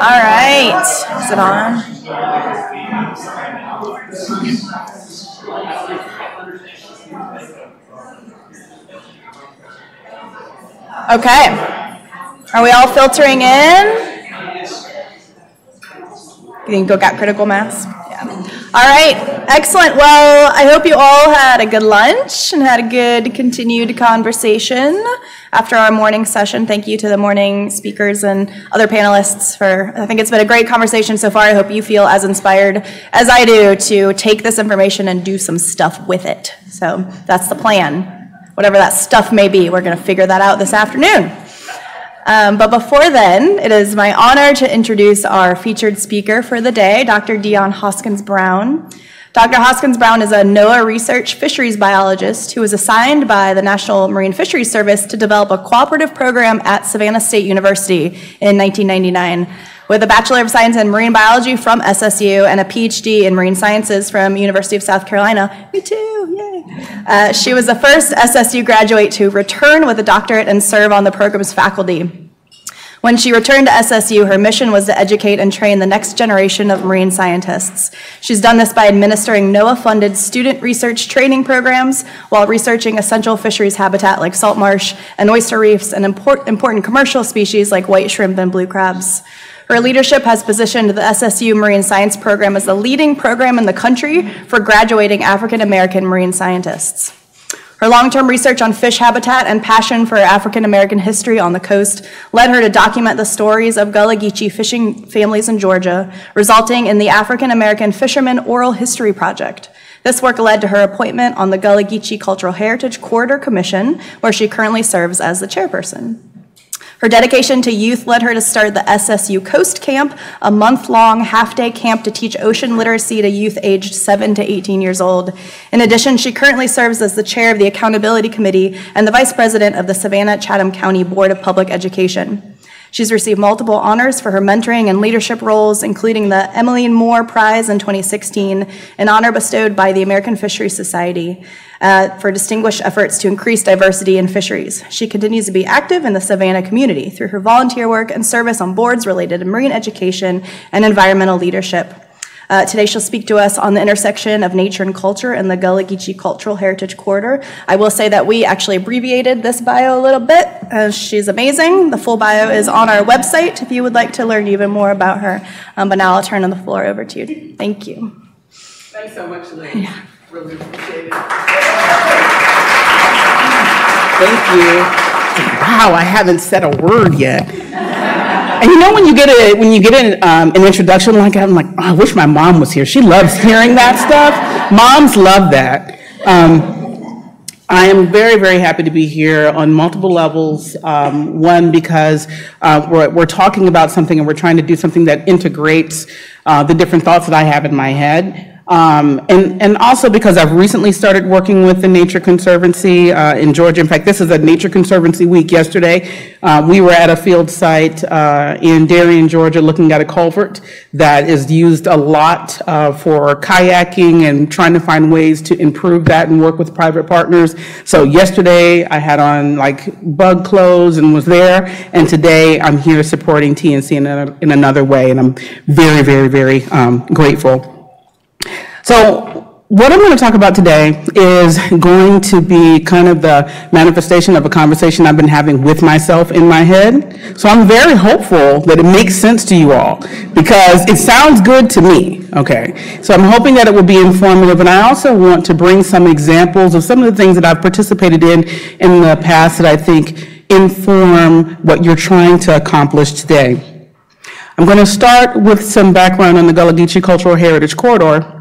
All right. Is it on? Okay. Are we all filtering in? You think go got critical mass? Yeah. All right. Excellent. Well, I hope you all had a good lunch and had a good continued conversation after our morning session. Thank you to the morning speakers and other panelists for, I think it's been a great conversation so far. I hope you feel as inspired as I do to take this information and do some stuff with it. So that's the plan. Whatever that stuff may be, we're going to figure that out this afternoon. Um, but before then, it is my honor to introduce our featured speaker for the day, Dr. Dionne Hoskins Brown. Dr. Hoskins Brown is a NOAA research fisheries biologist who was assigned by the National Marine Fisheries Service to develop a cooperative program at Savannah State University in 1999 with a Bachelor of Science in Marine Biology from SSU and a PhD in Marine Sciences from University of South Carolina. Me too, yay. Uh, she was the first SSU graduate to return with a doctorate and serve on the program's faculty. When she returned to SSU, her mission was to educate and train the next generation of marine scientists. She's done this by administering NOAA-funded student research training programs while researching essential fisheries habitat like salt marsh and oyster reefs and import, important commercial species like white shrimp and blue crabs. Her leadership has positioned the SSU Marine Science Program as the leading program in the country for graduating African American marine scientists. Her long-term research on fish habitat and passion for African American history on the coast led her to document the stories of Gullah Geechee fishing families in Georgia, resulting in the African American Fisherman Oral History Project. This work led to her appointment on the Gullah Geechee Cultural Heritage Corridor Commission, where she currently serves as the chairperson. Her dedication to youth led her to start the SSU Coast Camp, a month long half day camp to teach ocean literacy to youth aged 7 to 18 years old. In addition, she currently serves as the chair of the Accountability Committee and the vice president of the Savannah Chatham County Board of Public Education. She's received multiple honors for her mentoring and leadership roles, including the Emmeline Moore Prize in 2016, an honor bestowed by the American Fisheries Society uh, for distinguished efforts to increase diversity in fisheries. She continues to be active in the Savannah community through her volunteer work and service on boards related to marine education and environmental leadership. Uh, today she'll speak to us on the intersection of nature and culture in the Gullah Geechee Cultural Heritage Corridor. I will say that we actually abbreviated this bio a little bit. Uh, she's amazing. The full bio is on our website if you would like to learn even more about her. Um, but now I'll turn on the floor over to you. Thank you. Thanks so much, Lynn. Yeah. Really appreciate it. Thank you. Wow, I haven't said a word yet. And you know when you get a when you get an, um, an introduction like that, I'm like, oh, I wish my mom was here. She loves hearing that stuff. Moms love that. Um, I am very, very happy to be here on multiple levels. Um, one, because uh, we're, we're talking about something and we're trying to do something that integrates uh, the different thoughts that I have in my head. Um, and, and also because I've recently started working with the Nature Conservancy uh, in Georgia. In fact, this is a Nature Conservancy week yesterday. Uh, we were at a field site uh, in Darien, Georgia, looking at a culvert that is used a lot uh, for kayaking and trying to find ways to improve that and work with private partners. So yesterday I had on like bug clothes and was there, and today I'm here supporting TNC in, a, in another way, and I'm very, very, very um, grateful. So what I'm going to talk about today is going to be kind of the manifestation of a conversation I've been having with myself in my head. So I'm very hopeful that it makes sense to you all because it sounds good to me. Okay. So I'm hoping that it will be informative and I also want to bring some examples of some of the things that I've participated in in the past that I think inform what you're trying to accomplish today. I'm going to start with some background on the Gullah Geechee Cultural Heritage Corridor.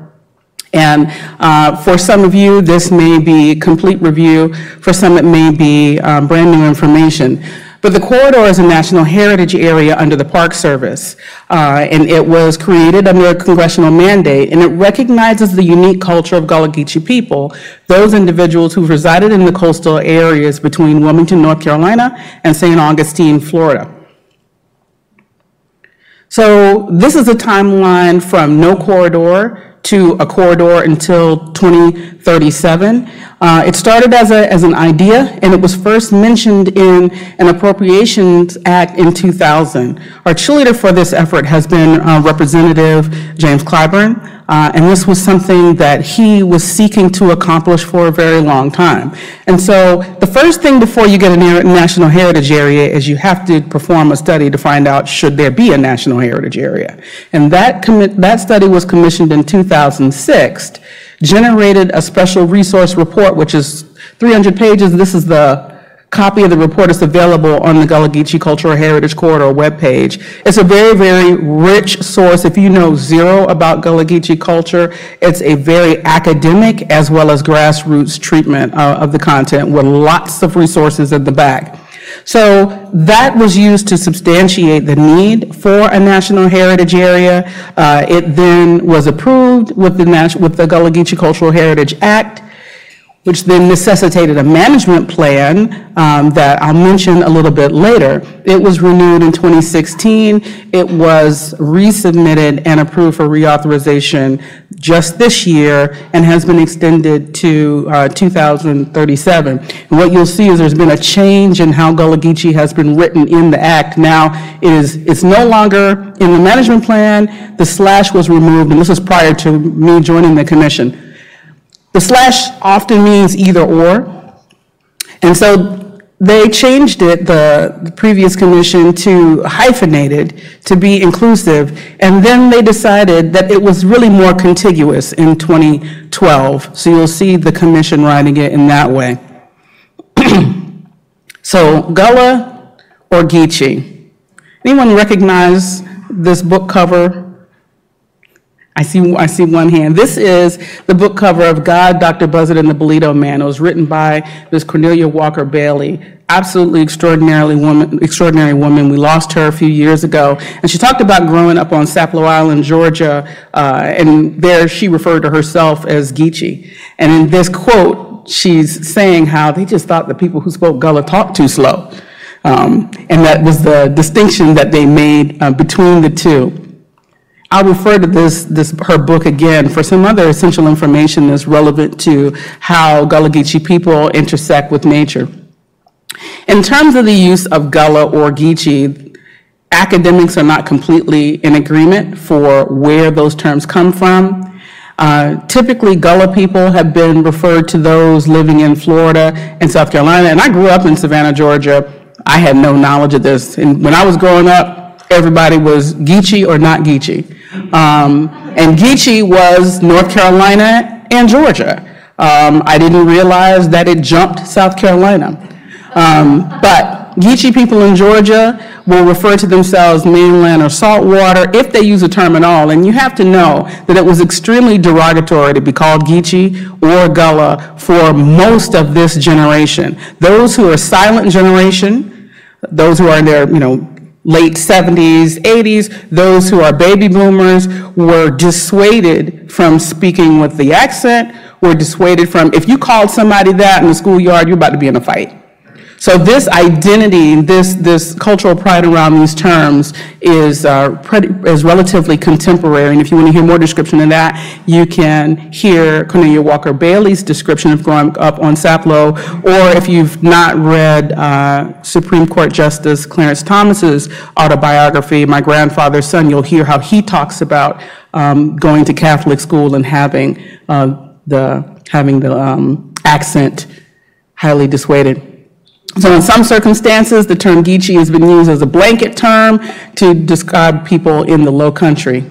And uh, for some of you, this may be complete review. For some, it may be um, brand new information. But the corridor is a national heritage area under the Park Service, uh, and it was created under a congressional mandate, and it recognizes the unique culture of Gullah Geechee people, those individuals who resided in the coastal areas between Wilmington, North Carolina, and St. Augustine, Florida. So this is a timeline from no corridor to a corridor until 2037. Uh, it started as, a, as an idea, and it was first mentioned in an Appropriations Act in 2000. Our cheerleader for this effort has been uh, Representative James Clyburn, uh, and this was something that he was seeking to accomplish for a very long time. And so the first thing before you get a national heritage area is you have to perform a study to find out should there be a national heritage area. And that, that study was commissioned in 2006 generated a special resource report, which is 300 pages. This is the copy of the report that's available on the Gullah Geechee Cultural Heritage Corridor webpage. It's a very, very rich source. If you know zero about Gullah Geechee culture, it's a very academic as well as grassroots treatment uh, of the content with lots of resources at the back. So that was used to substantiate the need for a national heritage area. Uh, it then was approved with the, with the Gullah Geechee Cultural Heritage Act which then necessitated a management plan um, that I'll mention a little bit later. It was renewed in 2016. It was resubmitted and approved for reauthorization just this year and has been extended to uh, 2037. And what you'll see is there's been a change in how Gullah Geechee has been written in the act. Now it is it's no longer in the management plan. The slash was removed, and this was prior to me joining the commission. The slash often means either or. And so they changed it, the, the, previous commission, to hyphenated to be inclusive. And then they decided that it was really more contiguous in 2012. So you'll see the commission writing it in that way. so Gullah or Geechee? Anyone recognize this book cover I see, I see one hand. This is the book cover of God, Dr. Buzzard, and the Bolito Man. It was written by Ms. Cornelia Walker Bailey. Absolutely extraordinarily woman, extraordinary woman. We lost her a few years ago. And she talked about growing up on Sapelo Island, Georgia, uh, and there she referred to herself as Geechee. And in this quote, she's saying how they just thought the people who spoke Gullah talked too slow. Um, and that was the distinction that they made uh, between the two. I'll refer to this, this, her book again for some other essential information that's relevant to how Gullah Geechee people intersect with nature. In terms of the use of Gullah or Geechee, academics are not completely in agreement for where those terms come from. Uh, typically, Gullah people have been referred to those living in Florida and South Carolina, and I grew up in Savannah, Georgia. I had no knowledge of this. And when I was growing up, everybody was Geechee or not Geechee. Um, and Geechee was North Carolina and Georgia. Um, I didn't realize that it jumped South Carolina. Um, but Geechee people in Georgia will refer to themselves mainland or saltwater if they use a term at all. And you have to know that it was extremely derogatory to be called Geechee or Gullah for most of this generation. Those who are silent generation, those who are in their, you know, late 70s, 80s, those who are baby boomers were dissuaded from speaking with the accent, were dissuaded from, if you called somebody that in the schoolyard, you're about to be in a fight. So this identity, this, this cultural pride around these terms is, uh, pretty, is relatively contemporary. And if you want to hear more description of that, you can hear Cornelia Walker Bailey's description of growing up on Sapelo, or if you've not read uh, Supreme Court Justice Clarence Thomas's autobiography, My Grandfather's Son, you'll hear how he talks about um, going to Catholic school and having uh, the, having the um, accent highly dissuaded. So in some circumstances, the term Geechee has been used as a blanket term to describe people in the low country.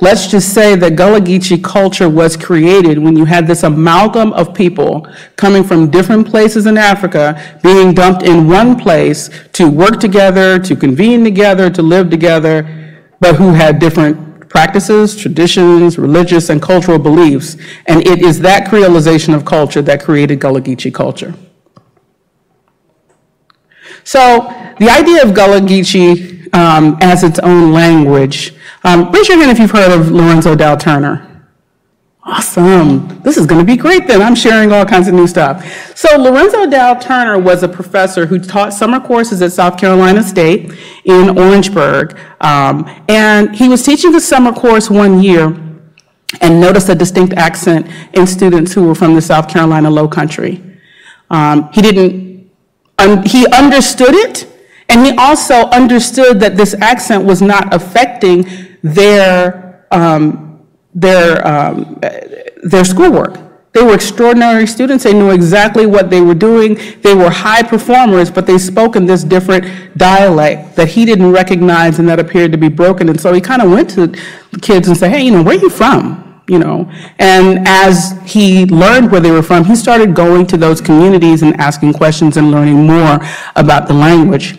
Let's just say that Gullah Geechee culture was created when you had this amalgam of people coming from different places in Africa being dumped in one place to work together, to convene together, to live together, but who had different practices, traditions, religious, and cultural beliefs. And it is that creolization of culture that created Gullah Geechee culture. So the idea of Gullah Geechee um, as its own language, um, raise your hand if you've heard of Lorenzo Dow Turner. Awesome. This is going to be great then. I'm sharing all kinds of new stuff. So Lorenzo Dow Turner was a professor who taught summer courses at South Carolina State in Orangeburg. Um, and he was teaching the summer course one year and noticed a distinct accent in students who were from the South Carolina Low Country. Um, he didn't, he understood it, and he also understood that this accent was not affecting their, um, their, um, their schoolwork. They were extraordinary students. They knew exactly what they were doing. They were high performers, but they spoke in this different dialect that he didn't recognize and that appeared to be broken. And so he kind of went to the kids and said, hey, you know, where are you from? You know, and as he learned where they were from, he started going to those communities and asking questions and learning more about the language.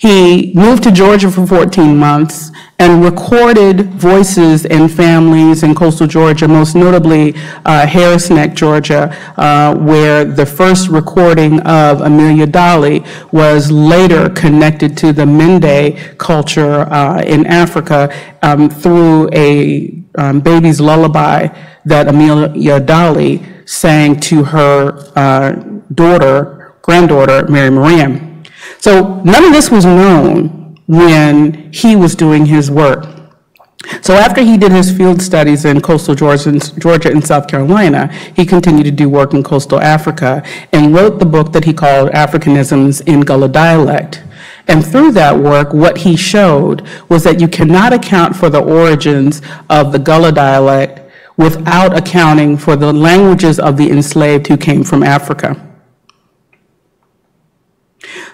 He moved to Georgia for 14 months and recorded voices and families in coastal Georgia, most notably uh, Harris Neck, Georgia, uh, where the first recording of Amelia Dawley was later connected to the Mende culture uh, in Africa um, through a um, baby's lullaby that Amelia Dawley sang to her uh, daughter, granddaughter, Mary Moran. So none of this was known when he was doing his work. So after he did his field studies in coastal Georgia, Georgia and South Carolina, he continued to do work in coastal Africa and wrote the book that he called Africanisms in Gullah Dialect. And through that work, what he showed was that you cannot account for the origins of the Gullah dialect without accounting for the languages of the enslaved who came from Africa.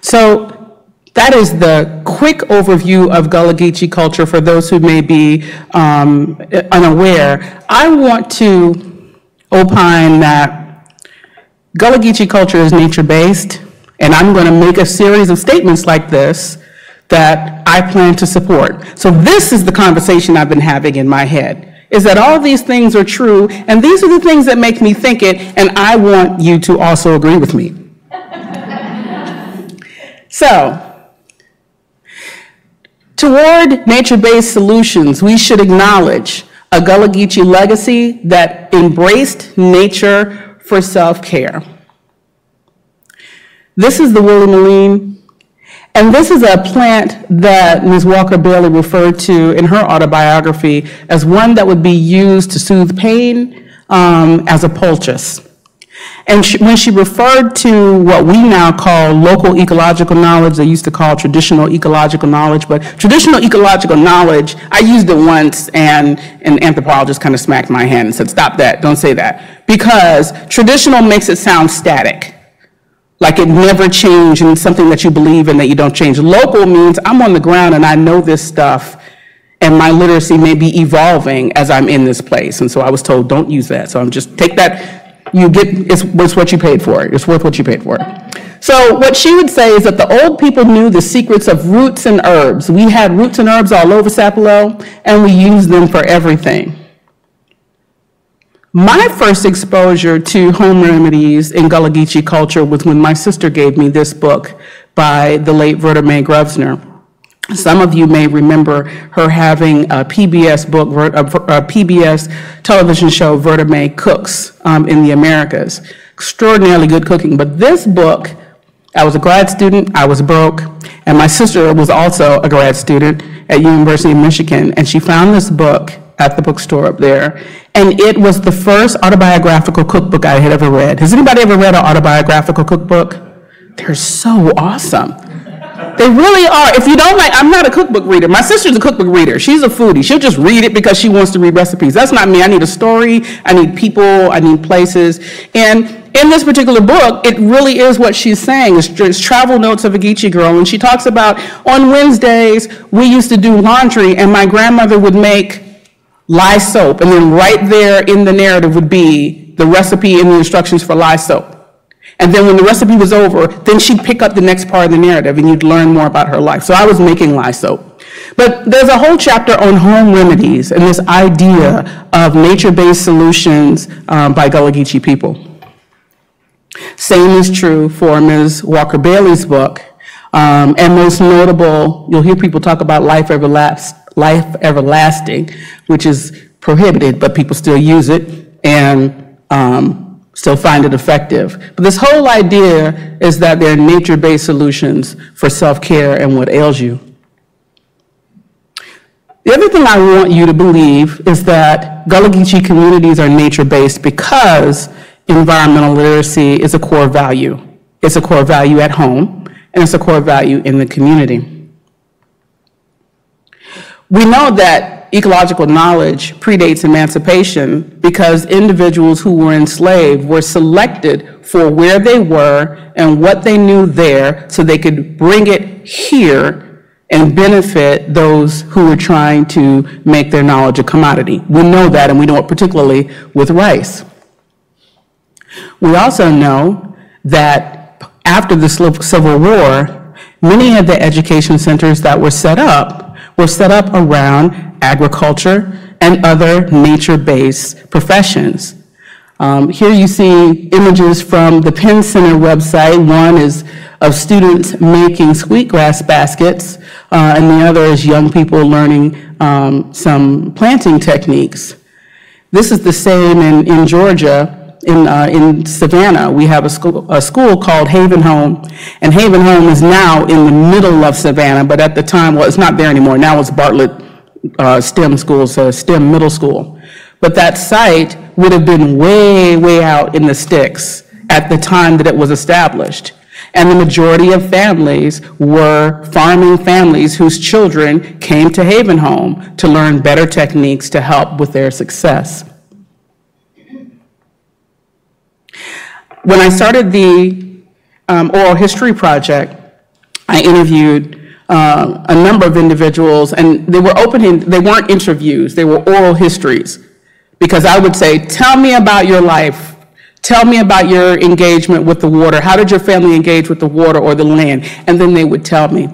So that is the quick overview of Gullah Geechee culture for those who may be um, unaware. I want to opine that Gullah Geechee culture is nature-based, and I'm going to make a series of statements like this that I plan to support. So this is the conversation I've been having in my head is that all these things are true, and these are the things that make me think it, and I want you to also agree with me. So, toward nature-based solutions, we should acknowledge a Gullah Geechee legacy that embraced nature for self-care. This is the woolly mullein, and this is a plant that Ms. Walker Bailey referred to in her autobiography as one that would be used to soothe pain um, as a poultice. And she, when she referred to what we now call local ecological knowledge, they used to call traditional ecological knowledge, but traditional ecological knowledge, I used it once and an anthropologist kind of smacked my hand and said, stop that, don't say that. Because traditional makes it sound static. Like it never changed and something that you believe in that you don't change. Local means I'm on the ground and I know this stuff and my literacy may be evolving as I'm in this place. And so I was told, don't use that. So I'm just take that you get, it's, it's what you paid for. It's worth what you paid for. So what she would say is that the old people knew the secrets of roots and herbs. We had roots and herbs all over Sapelo, and we used them for everything. My first exposure to home remedies in Gullah Geechee culture was when my sister gave me this book by the late Verta Mae Grosvenor. Some of you may remember her having a PBS book, a PBS television show, Verta Mae Cooks um, in the Americas. Extraordinarily good cooking. But this book, I was a grad student, I was broke, and my sister was also a grad student at University of Michigan, and she found this book at the bookstore up there, and it was the first autobiographical cookbook I had ever read. Has anybody ever read an autobiographical cookbook? They're so awesome. They really are. If you don't like, I'm not a cookbook reader. My sister's a cookbook reader. She's a foodie. She'll just read it because she wants to read recipes. That's not me. I need a story. I need people. I need places. And in this particular book, it really is what she's saying. It's, it's travel notes of a Geechee girl. And she talks about on Wednesdays, we used to do laundry, and my grandmother would make lye soap. And then right there in the narrative would be the recipe and the instructions for lye soap. And then when the recipe was over, then she'd pick up the next part of the narrative and you'd learn more about her life. So I was making lye soap. But there's a whole chapter on home remedies and this idea of nature-based solutions um, by Gullah Geechee people. Same is true for Ms. Walker Bailey's book. Um, and most notable, you'll hear people talk about life, everlast, life everlasting, which is prohibited, but people still use it. And um, still find it effective. But this whole idea is that there are nature-based solutions for self-care and what ails you. The other thing I want you to believe is that Gullah Geechee communities are nature-based because environmental literacy is a core value. It's a core value at home, and it's a core value in the community. We know that ecological knowledge predates emancipation because individuals who were enslaved were selected for where they were and what they knew there so they could bring it here and benefit those who were trying to make their knowledge a commodity. We know that, and we know it particularly with rice. We also know that after the Civil War, many of the education centers that were set up were set up around agriculture and other nature-based professions. Um, here you see images from the Penn Center website. One is of students making sweetgrass baskets, uh, and the other is young people learning um, some planting techniques. This is the same in, in Georgia. In, uh, in Savannah, we have a school, a school called Haven Home, and Haven Home is now in the middle of Savannah, but at the time, well, it's not there anymore. Now it's Bartlett uh, STEM School, so STEM Middle School. But that site would have been way, way out in the sticks at the time that it was established. And the majority of families were farming families whose children came to Haven Home to learn better techniques to help with their success. When I started the um, oral history project, I interviewed uh, a number of individuals, and they were open, they weren't interviews, they were oral histories. Because I would say, tell me about your life. Tell me about your engagement with the water. How did your family engage with the water or the land? And then they would tell me.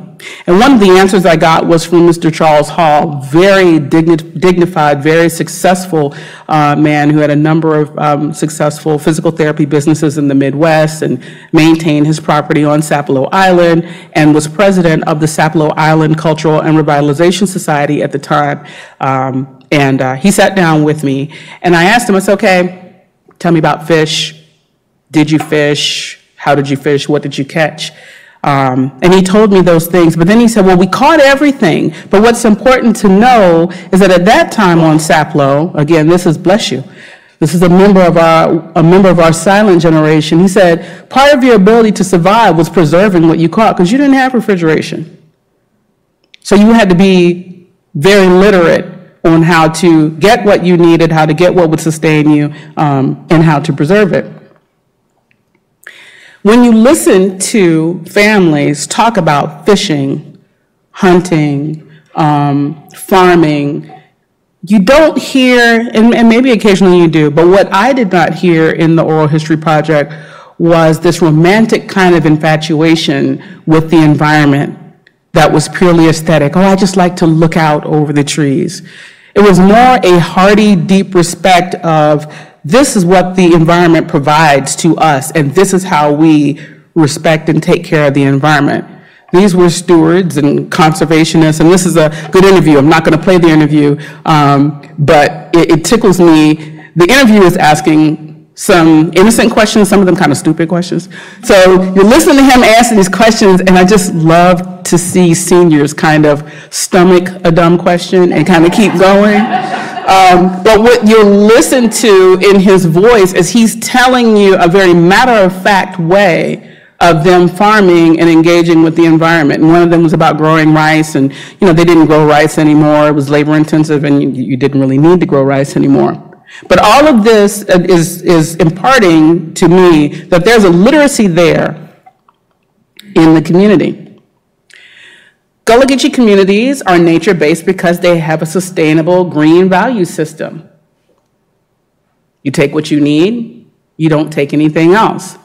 And one of the answers I got was from Mr. Charles Hall, very digni- dignified, very successful uh, man who had a number of um, successful physical therapy businesses in the Midwest and maintained his property on Sapelo Island and was president of the Sapelo Island Cultural and Revitalization Society at the time. Um, and uh, he sat down with me, and I asked him, I said, okay, tell me about fish. Did you fish? How did you fish? What did you catch? Um, and he told me those things. But then he said, well, we caught everything. But what's important to know is that at that time on Sapelo, again, this is bless you. This is a member of our a member of our silent generation. He said, part of your ability to survive was preserving what you caught because you didn't have refrigeration. So you had to be very literate on how to get what you needed, how to get what would sustain you, um, and how to preserve it. When you listen to families talk about fishing, hunting, um, farming, you don't hear, and, and maybe occasionally you do, but what I did not hear in the Oral History Project was this romantic kind of infatuation with the environment that was purely aesthetic. Oh, I just like to look out over the trees. It was more a hearty, deep respect of this is what the environment provides to us, and this is how we respect and take care of the environment. These were stewards and conservationists, and this is a good interview. I'm not going to play the interview, um, but it, it tickles me. The interview is asking some innocent questions, some of them kind of stupid questions. So you're listening to him answer these questions, and I just love to see seniors kind of stomach a dumb question and kind of keep going. Um, but what you'll listen to in his voice is he's telling you a very matter of fact way of them farming and engaging with the environment. And one of them was about growing rice, and you know they didn't grow rice anymore. It was labor intensive, and you, you didn't really need to grow rice anymore. But all of this is, is imparting to me that there's a literacy there in the community. Gullah Geechee communities are nature-based because they have a sustainable green value system. You take what you need, you don't take anything else.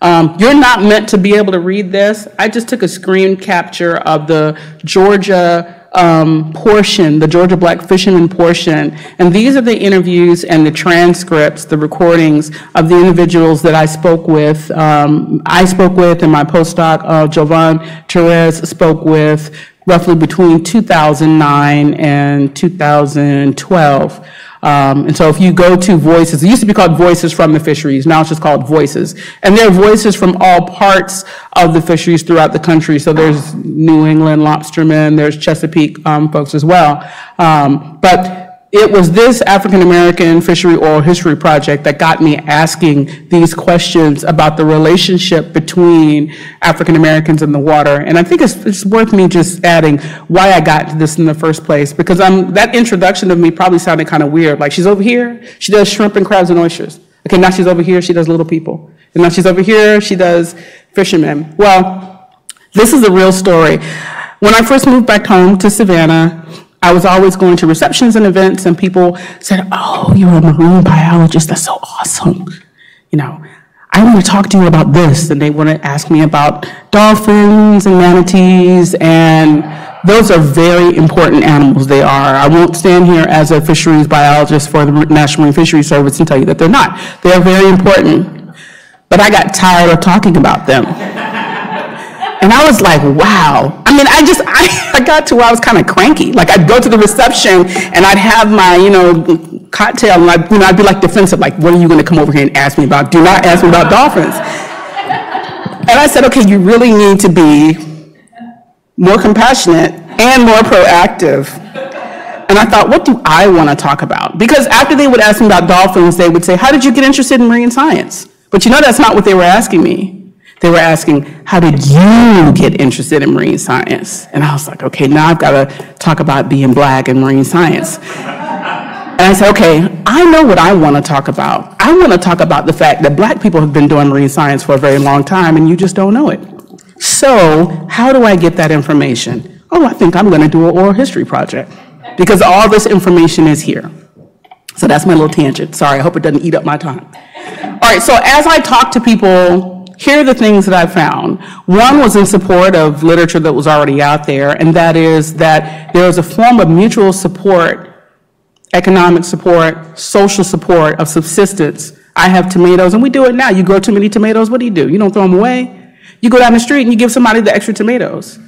Um, you're not meant to be able to read this. I just took a screen capture of the Georgia um, portion, the Georgia Black Fishermen portion, and these are the interviews and the transcripts, the recordings of the individuals that I spoke with. Um, I spoke with, and my postdoc, uh, Jovan Therese, spoke with roughly between 2009 and 2012. Um, and so if you go to Voices, it used to be called Voices from the Fisheries, now it's just called Voices. And there are voices from all parts of the fisheries throughout the country. So there's New England lobstermen, there's Chesapeake um, folks as well. Um, but it was this African American Fishery Oral History Project that got me asking these questions about the relationship between African Americans and the water. And I think it's, it's worth me just adding why I got to this in the first place, because I'm, that introduction of me probably sounded kind of weird. Like, she's over here, she does shrimp and crabs and oysters. Okay, now she's over here, she does little people. And now she's over here, she does fishermen. Well, this is a real story. When I first moved back home to Savannah, I was always going to receptions and events, and people said, Oh, you're a marine biologist. That's so awesome. You know, I want to talk to you about this. And they want to ask me about dolphins and manatees, and those are very important animals. They are. I won't stand here as a fisheries biologist for the National Marine Fisheries Service and tell you that they're not. They are very important. But I got tired of talking about them. And I was like, wow. I mean, I just, I, I got to where I was kind of cranky. Like I'd go to the reception and I'd have my, you know, cocktail and I'd, you know, I'd be like defensive, like, what are you going to come over here and ask me about? Do not ask me about dolphins. And I said, okay, you really need to be more compassionate and more proactive. And I thought, what do I want to talk about? Because after they would ask me about dolphins, they would say, how did you get interested in marine science? But you know, that's not what they were asking me. They were asking, how did you get interested in marine science? And I was like, okay, now I've got to talk about being black and marine science. And I said, okay, I know what I want to talk about. I want to talk about the fact that black people have been doing marine science for a very long time and you just don't know it. So, how do I get that information? Oh, I think I'm going to do an oral history project because all this information is here. So that's my little tangent. Sorry, I hope it doesn't eat up my time. All right, so as I talk to people here are the things that I found. One was in support of literature that was already out there, and that is that there is a form of mutual support, economic support, social support of subsistence. I have tomatoes, and we do it now. You grow too many tomatoes, what do you do? You don't throw them away. You go down the street and you give somebody the extra tomatoes.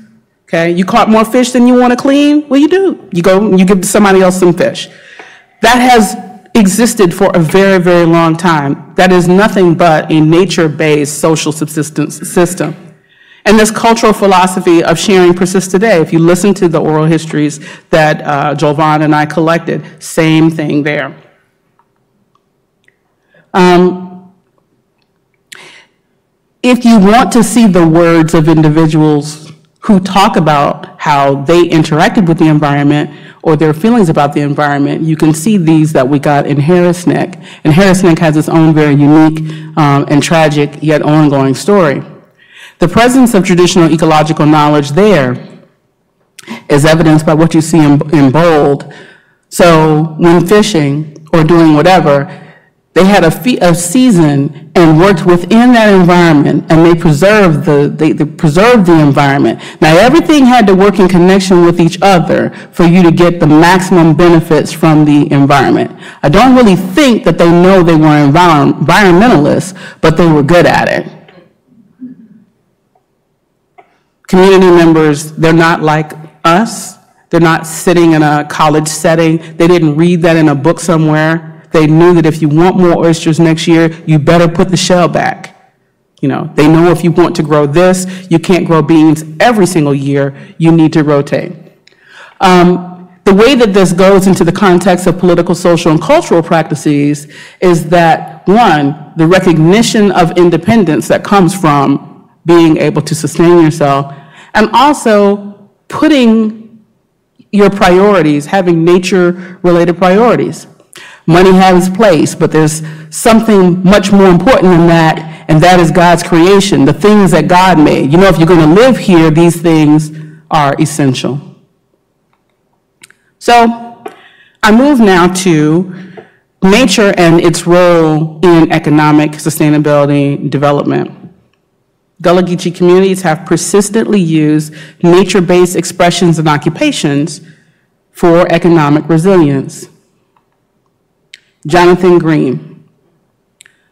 Okay, you caught more fish than you want to clean? What do you do? You go you give somebody else some fish. That has existed for a very, very long time. That is nothing but a nature-based social subsistence system. And this cultural philosophy of sharing persists today. If you listen to the oral histories that uh, Jovan and I collected, same thing there. Um, if you want to see the words of individuals who talk about how they interacted with the environment, or their feelings about the environment, you can see these that we got in Harris Neck. And Harris Neck has its own very unique um, and tragic yet ongoing story. The presence of traditional ecological knowledge there is evidenced by what you see in, in bold. So when fishing or doing whatever, they had a, a, season and worked within that environment, and they preserved the they, they, preserved the environment. Now everything had to work in connection with each other for you to get the maximum benefits from the environment. I don't really think that they know they were envir environmentalists, but they were good at it. Community members, they're not like us. They're not sitting in a college setting. They didn't read that in a book somewhere. They knew that if you want more oysters next year, you better put the shell back. You know, they know if you want to grow this, you can't grow beans every single year, you need to rotate. Um, the way that this goes into the context of political, social, and cultural practices is that, one, the recognition of independence that comes from being able to sustain yourself, and also putting your priorities, having nature-related priorities. Money has its place, but there's something much more important than that, and that is God's creation, the things that God made. You know, if you're going to live here, these things are essential. So I move now to nature and its role in economic sustainability development. Gullah Geechee communities have persistently used nature-based expressions and occupations for economic resilience. Jonathan Green.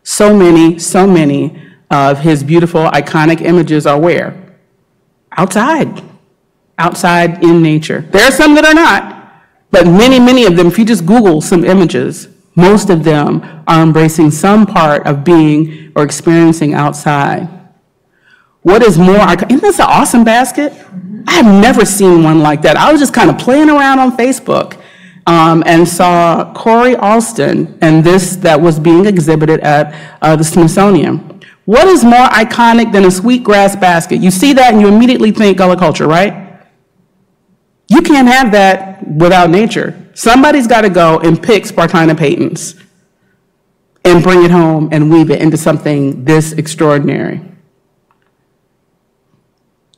So many, so many of his beautiful, iconic images are where? Outside. Outside in nature. There are some that are not, But many, many of them, if you just Google some images, most of them are embracing some part of being or experiencing outside. What is more, isn't this an awesome basket? I have never seen one like that. I was just kind of playing around on Facebook um, and saw Corey Alston and this that was being exhibited at uh, the Smithsonian. What is more iconic than a sweetgrass basket? You see that and you immediately think Gullah culture, right? You can't have that without nature. Somebody's got to go and pick Spartina patens and bring it home and weave it into something this extraordinary.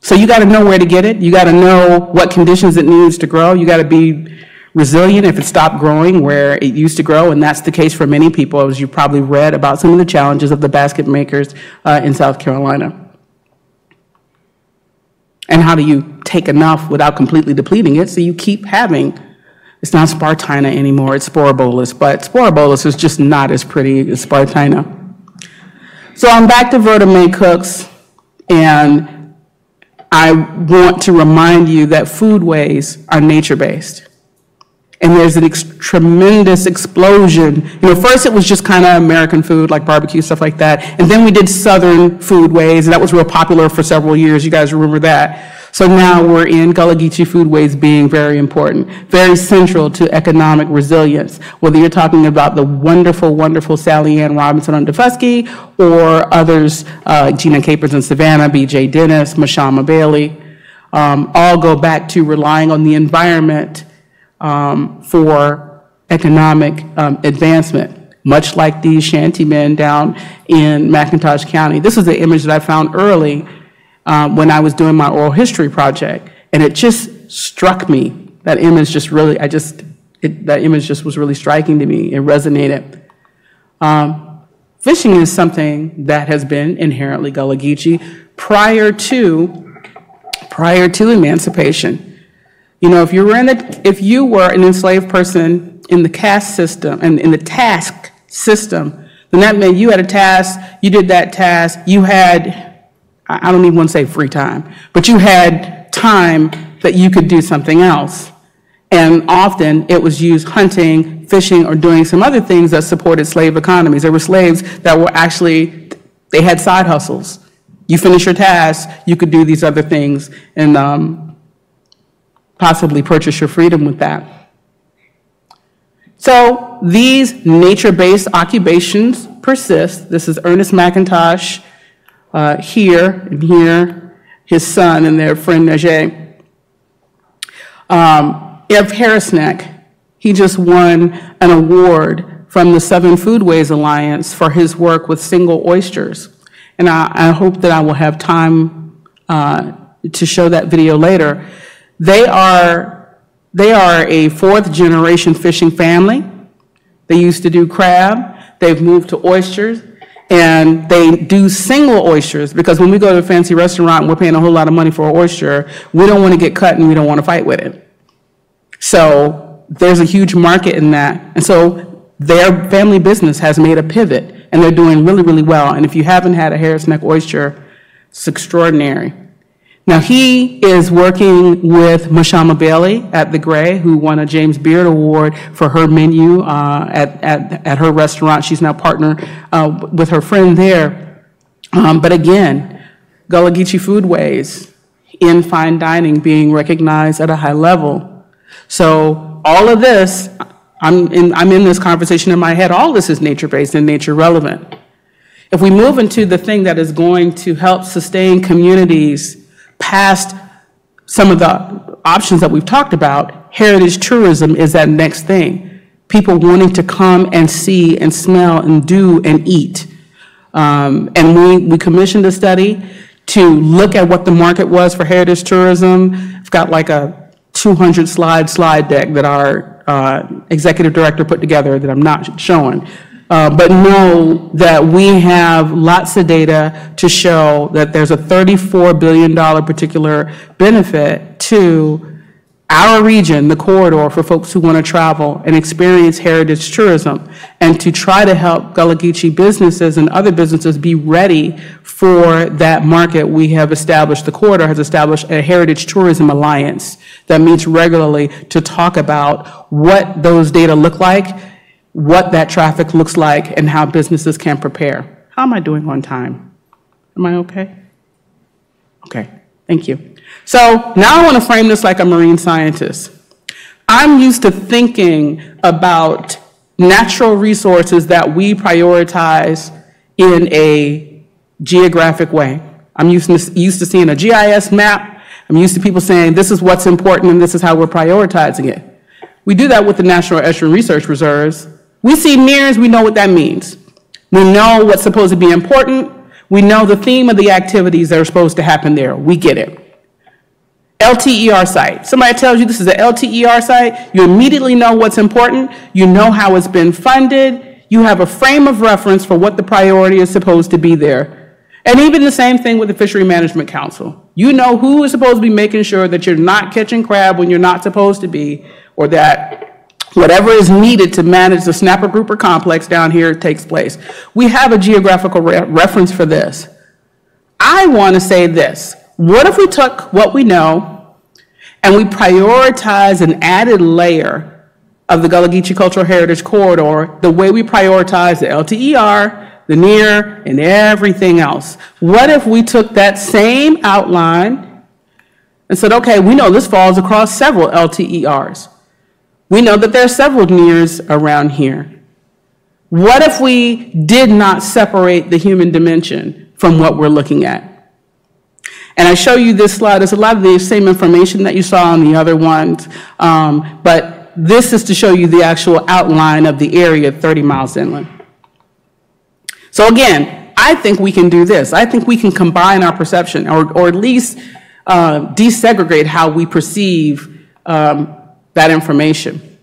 So you got to know where to get it. You got to know what conditions it needs to grow. You got to be resilient if it stopped growing where it used to grow, and that's the case for many people, as you probably read about some of the challenges of the basket makers uh, in South Carolina. And how do you take enough without completely depleting it so you keep having? It's not Spartina anymore, it's Sporobolus, but Sporobolus is just not as pretty as Spartina. So I'm back to Verta Mae Cooks, and I want to remind you that foodways are nature-based and there's an ex- tremendous explosion. You know, first it was just kind of American food, like barbecue, stuff like that. And then we did Southern foodways, and that was real popular for several years. You guys remember that. So now we're in Gullah Geechee foodways being very important, very central to economic resilience. Whether you're talking about the wonderful, wonderful Sallie Ann Robinson on Daufuskie, or others, uh, Gina Capers in Savannah, B.J. Dennis, Mashama Bailey, um, all go back to relying on the environment um, for economic um, advancement, much like these shantymen down in McIntosh County. This is the image that I found early um, when I was doing my oral history project, and it just struck me. That image just really, I just, it, that image just was really striking to me. It resonated. Um, fishing is something that has been inherently Gullah Geechee prior to, prior to emancipation. You know, if you were in the, if you were an enslaved person in the caste system and in the task system, then that meant you had a task, you did that task, you had, I don't even want to say free time, but you had time that you could do something else. And often it was used hunting, fishing, or doing some other things that supported slave economies. There were slaves that were actually, they had side hustles. You finish your task, you could do these other things. And um, possibly purchase your freedom with that. So these nature-based occupations persist. This is Ernest McIntosh uh, here and here, his son and their friend Najee. Um, Ev Harris Neck, he just won an award from the Southern Foodways Alliance for his work with single oysters. And I, I hope that I will have time uh, to show that video later. They are, they are a fourth generation fishing family. They used to do crab. They've moved to oysters. And they do single oysters because when we go to a fancy restaurant and we're paying a whole lot of money for an oyster, we don't want to get cut and we don't want to fight with it. So there's a huge market in that. And so their family business has made a pivot and they're doing really, really well. And if you haven't had a Harris Neck oyster, it's extraordinary. Now, he is working with Mashama Bailey at The Gray, who won a James Beard Award for her menu uh, at, at, at her restaurant. She's now partner uh, with her friend there. Um, but again, Gullah Geechee Foodways in fine dining being recognized at a high level. So all of this, I'm in, I'm in this conversation in my head, all this is nature-based and nature-relevant. If we move into the thing that is going to help sustain communities past some of the options that we've talked about, heritage tourism is that next thing. People wanting to come and see and smell and do and eat. Um, and we, we commissioned a study to look at what the market was for heritage tourism. I've got like a 200 slide slide deck that our uh, executive director put together that I'm not showing. Uh, but know that we have lots of data to show that there's a $34 billion particular benefit to our region, the corridor for folks who want to travel and experience heritage tourism, and to try to help Gullah Geechee businesses and other businesses be ready for that market, we have established, the corridor has established a Heritage Tourism Alliance that meets regularly to talk about what those data look like, what that traffic looks like, and how businesses can prepare. How am I doing on time? Am I okay? Okay, thank you. So now I want to frame this like a marine scientist. I'm used to thinking about natural resources that we prioritize in a geographic way. I'm used to, used to seeing a GIS map. I'm used to people saying this is what's important and this is how we're prioritizing it. We do that with the National Estuarine Research Reserves. We see mirrors, we know what that means. We know what's supposed to be important. We know the theme of the activities that are supposed to happen there. We get it. LTER site. Somebody tells you this is an LTER site, you immediately know what's important, you know how it's been funded, you have a frame of reference for what the priority is supposed to be there. And even the same thing with the Fishery Management Council. You know who is supposed to be making sure that you're not catching crab when you're not supposed to be, or that whatever is needed to manage the snapper grouper complex down here takes place. We have a geographical re reference for this. I want to say this. What if we took what we know and we prioritize an added layer of the Gullah Geechee Cultural Heritage Corridor the way we prioritize the LTER, the NERR, and everything else? What if we took that same outline and said, okay, we know this falls across several LTERs. We know that there are several NERRs around here. What if we did not separate the human dimension from what we're looking at? And I show you this slide. It's a lot of the same information that you saw on the other ones, um, but this is to show you the actual outline of the area 30 miles inland. So again, I think we can do this. I think we can combine our perception or, or at least uh, desegregate how we perceive um, that information.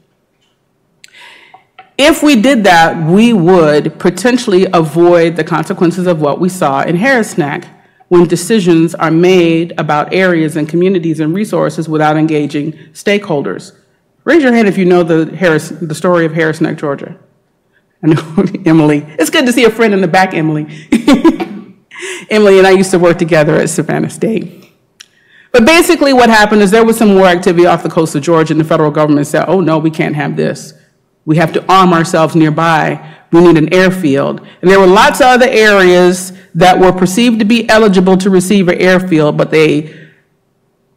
If we did that, we would potentially avoid the consequences of what we saw in Harris Neck when decisions are made about areas and communities and resources without engaging stakeholders. Raise your hand if you know the, Harris, the story of Harris Neck, Georgia. I know Emily. It's good to see a friend in the back, Emily. Emily and I used to work together at Savannah State. But basically what happened is there was some war activity off the coast of Georgia and the federal government said, oh no, we can't have this. We have to arm ourselves nearby. We need an airfield. And there were lots of other areas that were perceived to be eligible to receive an airfield, but they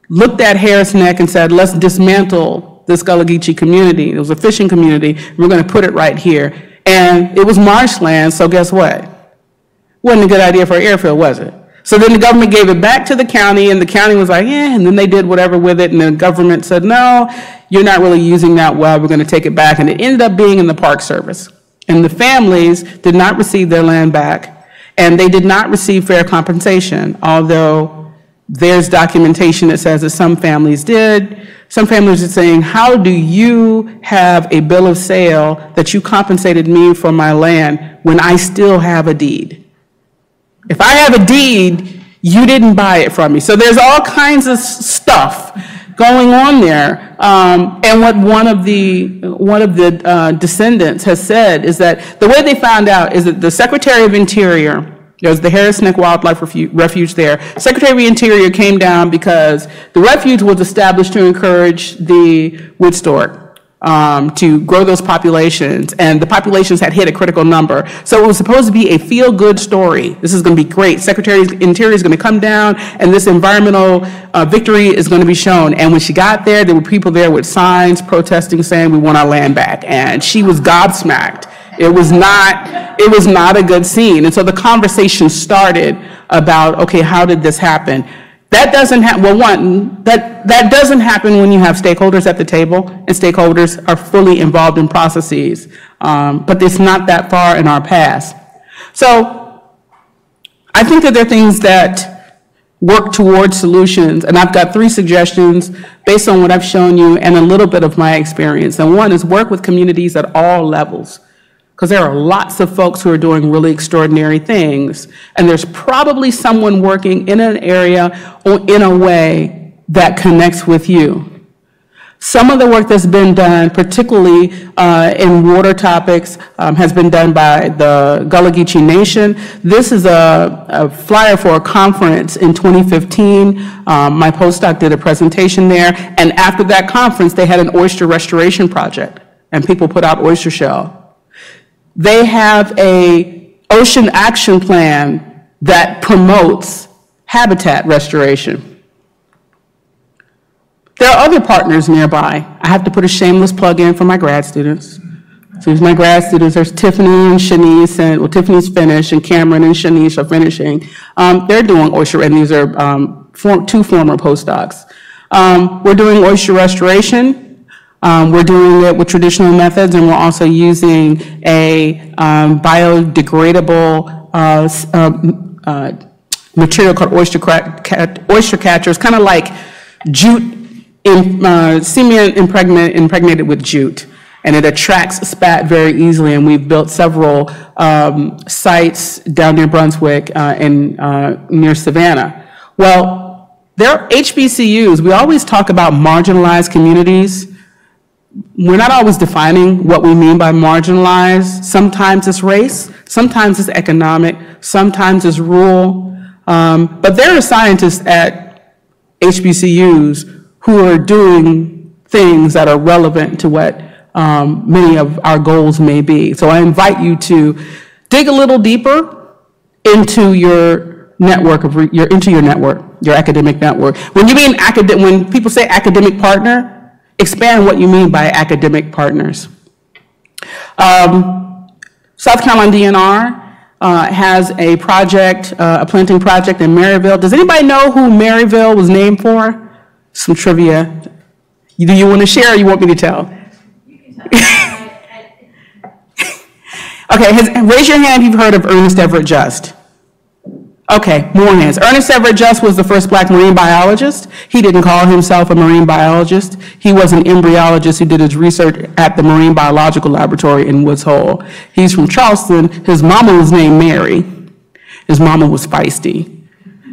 looked at Harris Neck and said, let's dismantle this Gullah Geechee community. It was a fishing community. We're going to put it right here. And it was marshland, so guess what? Wasn't a good idea for an airfield, was it? So then the government gave it back to the county, and the county was like, yeah, and then they did whatever with it, and the government said, no, you're not really using that well, we're going to take it back. And it ended up being in the Park Service. And the families did not receive their land back, and they did not receive fair compensation, although there's documentation that says that some families did. Some families are saying, how do you have a bill of sale that you compensated me for my land when I still have a deed? If I have a deed, you didn't buy it from me. So there's all kinds of stuff going on there. Um, and what one of the one of the uh, descendants has said is that the way they found out is that the Secretary of Interior, there's the Harris Neck Wildlife Refuge there. Secretary of Interior came down because the refuge was established to encourage the wood stork um, to grow those populations, and the populations had hit a critical number. So it was supposed to be a feel-good story. This is going to be great. Secretary of Interior is going to come down, and this environmental uh, victory is going to be shown. And when she got there, there were people there with signs protesting, saying, "We want our land back," and she was gobsmacked. It was not. It was not a good scene. And so the conversation started about, okay, how did this happen? That doesn't happen, well, one, that, that doesn't happen when you have stakeholders at the table and stakeholders are fully involved in processes. Um, but it's not that far in our past. So I think that there are things that work towards solutions, and I've got three suggestions based on what I've shown you and a little bit of my experience. And one is work with communities at all levels because there are lots of folks who are doing really extraordinary things. And there's probably someone working in an area or in a way that connects with you. Some of the work that's been done, particularly uh, in water topics, um, has been done by the Gullah Geechee Nation. This is a, a flyer for a conference in 2015. Um, my postdoc did a presentation there, and after that conference, they had an oyster restoration project, and people put out oyster shell. They have a ocean action plan that promotes habitat restoration. There are other partners nearby. I have to put a shameless plug in for my grad students. So here's my grad students. There's Tiffany and Shanice, and well, Tiffany's finished, and Cameron and Shanice are finishing. Um, they're doing oyster, and these are um, for, two former postdocs. Um, we're doing oyster restoration. Um, we're doing it with traditional methods, and we're also using a um, biodegradable uh, uh, uh, material called oyster, oyster catchers, kind of like jute in, uh, impregnated with jute, and it attracts spat very easily. And we've built several um, sites down near Brunswick uh, and uh, near Savannah. Well, there are HBCUs. We always talk about marginalized communities. We're not always defining what we mean by marginalized. Sometimes it's race, sometimes it's economic, sometimes it's rural. Um, but there are scientists at HBCUs who are doing things that are relevant to what um, many of our goals may be. So I invite you to dig a little deeper into your network of your into your network, your academic network. When you mean academic, when people say academic partner, expand what you mean by academic partners. Um, South Carolina DNR uh, has a project, uh, a planting project in Maryville. Does anybody know who Maryville was named for? some trivia. Do you want to share or you want me to tell? okay, has, raise your hand if you've heard of Ernest Everett Just. Okay, more hands. Ernest Everett Just was the first black marine biologist. He didn't call himself a marine biologist. He was an embryologist who did his research at the Marine Biological Laboratory in Woods Hole. He's from Charleston. His mama was named Mary. His mama was feisty.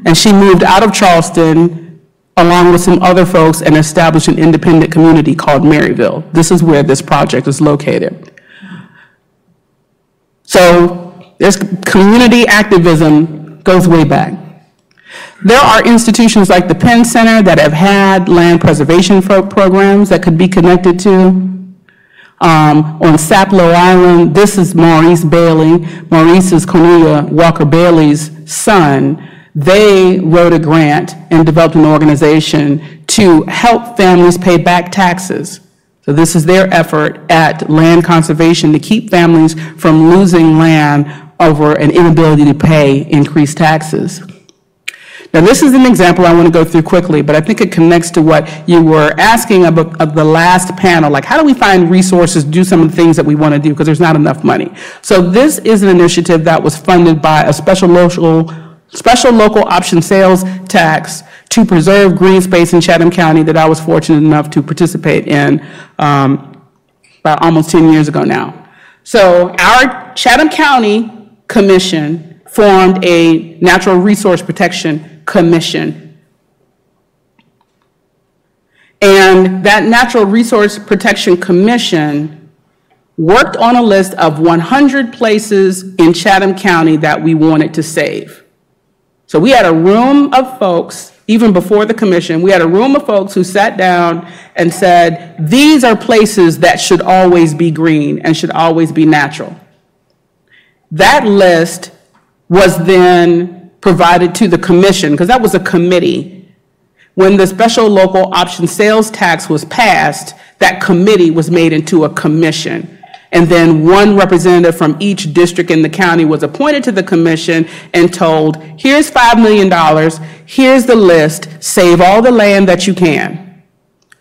And she moved out of Charleston along with some other folks, and established an independent community called Maryville. This is where this project is located. So there's community activism goes way back. There are institutions like the Penn Center that have had land preservation programs that could be connected to. Um, on Sapelo Island, this is Maurice Bailey. Maurice is Cornelia Walker Bailey's son they wrote a grant and developed an organization to help families pay back taxes. So this is their effort at land conservation to keep families from losing land over an inability to pay increased taxes. Now, this is an example I want to go through quickly, but I think it connects to what you were asking of, of the last panel, like how do we find resources to do some of the things that we want to do because there's not enough money. So this is an initiative that was funded by a special local special local option sales tax to preserve green space in Chatham County that I was fortunate enough to participate in um, about almost 10 years ago now. So our Chatham County Commission formed a Natural Resource Protection Commission. And that Natural Resource Protection Commission worked on a list of 100 places in Chatham County that we wanted to save. So we had a room of folks, even before the commission, we had a room of folks who sat down and said, these are places that should always be green and should always be natural. That list was then provided to the commission, because that was a committee. When the special local option sales tax was passed, that committee was made into a commission. And then one representative from each district in the county was appointed to the commission and told, here's $5 million, here's the list, save all the land that you can.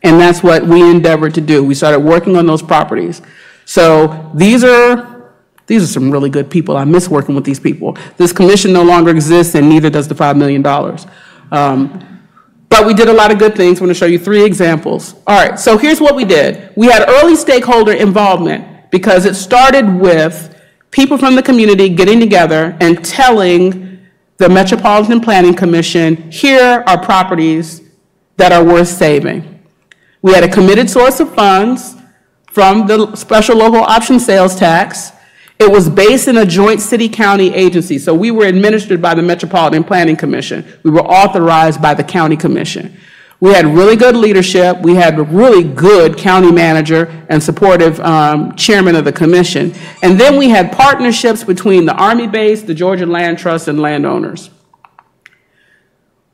And that's what we endeavored to do. We started working on those properties. So these are, these are some really good people. I miss working with these people. This commission no longer exists and neither does the $5 million. Um, but we did a lot of good things. I'm going to show you three examples. All right, so here's what we did. We had early stakeholder involvement because it started with people from the community getting together and telling the Metropolitan Planning Commission, here are properties that are worth saving. We had a committed source of funds from the special local option sales tax. It was based in a joint city-county agency, so we were administered by the Metropolitan Planning Commission. We were authorized by the county commission. We had really good leadership. We had a really good county manager and supportive um, chairman of the commission. And then we had partnerships between the Army base, the Georgia Land Trust, and landowners.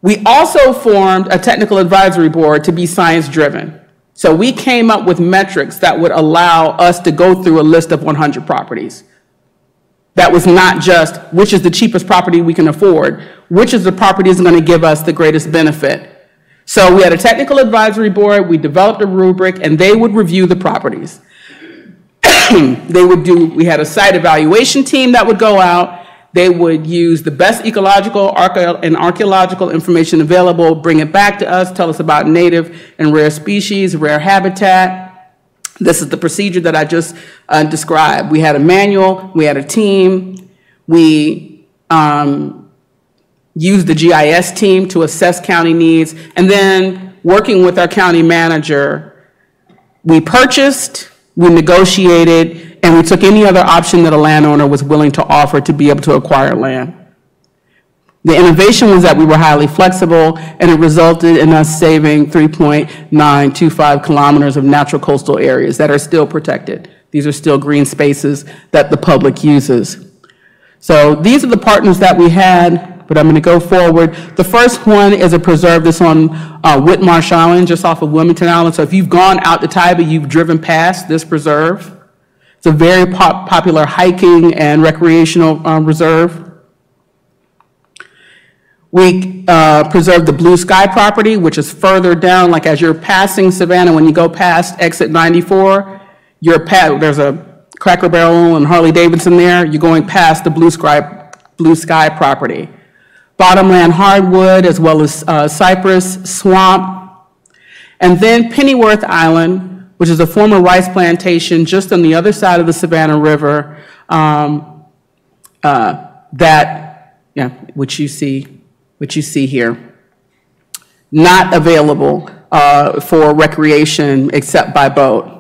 We also formed a technical advisory board to be science-driven. So we came up with metrics that would allow us to go through a list of 100 properties. That was not just which is the cheapest property we can afford, which is the property is going to give us the greatest benefit. So we had a technical advisory board, we developed a rubric, and they would review the properties. they would do, we had a site evaluation team that would go out, they would use the best ecological and archaeological information available, bring it back to us, tell us about native and rare species, rare habitat. This is the procedure that I just uh, described. We had a manual, we had a team, we um, use the GIS team to assess county needs, and then working with our county manager, we purchased, we negotiated, and we took any other option that a landowner was willing to offer to be able to acquire land. The innovation was that we were highly flexible, and it resulted in us saving 3.925 kilometers of natural coastal areas that are still protected. These are still green spaces that the public uses. So these are the partners that we had but I'm going to go forward. The first one is a preserve that's on uh, Whitmarsh Island, just off of Wilmington Island. So if you've gone out to Tybee, you've driven past this preserve. It's a very pop popular hiking and recreational um, reserve. We uh, preserve the Blue Sky property, which is further down, like as you're passing Savannah, when you go past exit 94, you're past, there's a Cracker Barrel and Harley Davidson there, you're going past the Blue Sky, Blue Sky property bottomland hardwood, as well as uh, cypress, swamp. And then Pennyworth Island, which is a former rice plantation just on the other side of the Savannah River, um, uh, that, yeah, which you see, which you see here, not available uh, for recreation except by boat.